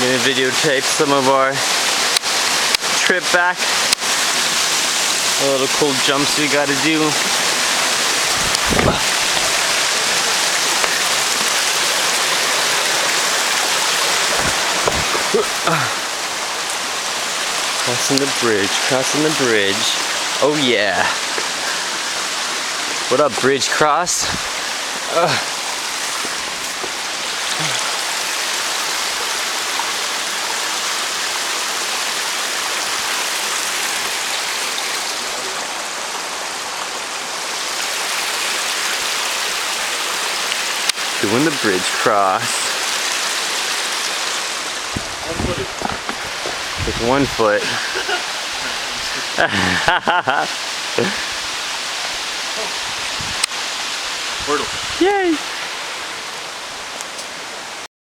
gonna videotape some of our trip back. A little cool jumps we gotta do. Crossing the bridge, crossing the bridge. Oh yeah. What up, bridge cross? Doing the bridge cross. With one foot. Wordle. Yay!